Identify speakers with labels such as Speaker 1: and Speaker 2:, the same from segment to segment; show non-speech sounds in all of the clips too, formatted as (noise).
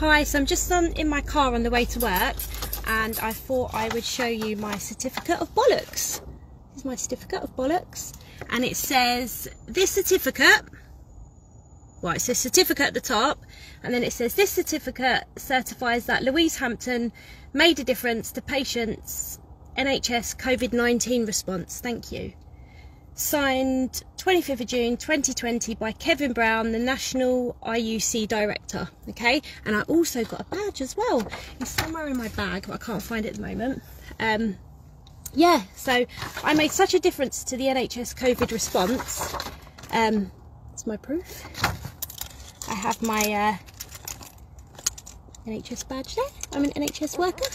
Speaker 1: Hi, so I'm just on, in my car on the way to work and I thought I would show you my certificate of bollocks. This is my certificate of bollocks and it says this certificate, well it says certificate at the top and then it says this certificate certifies that Louise Hampton made a difference to patients NHS COVID-19 response. Thank you signed 25th of June 2020 by Kevin Brown, the National IUC Director. Okay, and I also got a badge as well. It's somewhere in my bag, but I can't find it at the moment. Um, yeah, so I made such a difference to the NHS COVID response. Um, it's my proof. I have my uh, NHS badge there. I'm an NHS worker.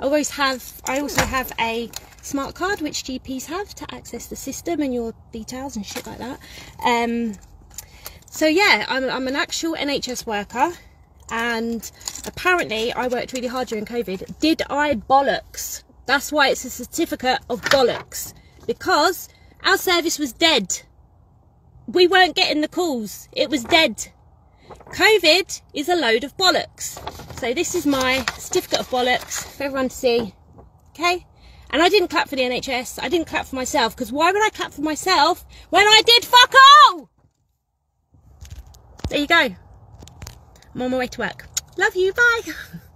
Speaker 1: I always have. I also have a smart card which GPs have to access the system and your details and shit like that. Um, so yeah, I'm, I'm an actual NHS worker and apparently I worked really hard during COVID. Did I bollocks? That's why it's a certificate of bollocks because our service was dead. We weren't getting the calls. It was dead. COVID is a load of bollocks. So this is my certificate of bollocks for everyone to see. Okay? And I didn't clap for the NHS. I didn't clap for myself because why would I clap for myself when I did fuck all? There you go. I'm on my way to work. Love you. Bye. (laughs)